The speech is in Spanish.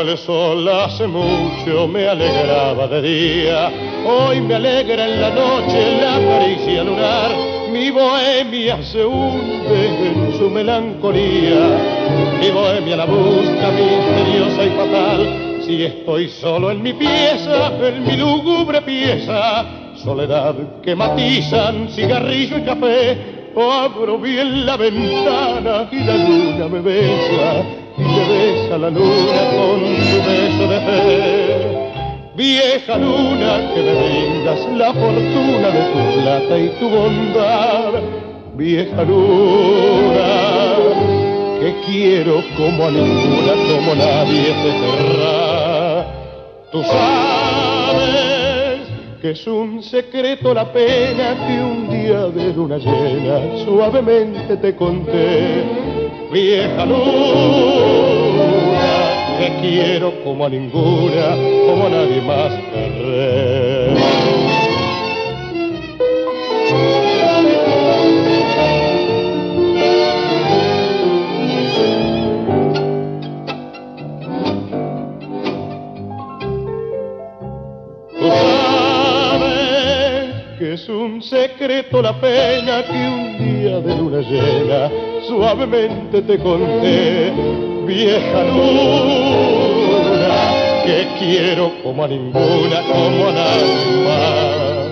el sol hace mucho me alegraba de día, hoy me alegra en la noche la caricia lunar, mi bohemia se hunde en su melancolía, mi bohemia la busca misteriosa y fatal, si estoy solo en mi pieza, en mi lúgubre pieza, soledad que matizan cigarrillo y café, abro bien la ventana y la luna me besa y te besa la luna con su beso de fe. Vieja luna que me vengas la fortuna de tu plata y tu bondad. Vieja luna que quiero como a ninguna, como nadie te querrá. Tú sabes que es un secreto la pena que un día de luna llena suavemente te conté vieja luna, que quiero como a ninguna, como a nadie más querré. Sabes que es un secreto la pena que un día de luna llena suavemente te conté, vieja luna, que quiero como a ninguna, como a nadie más.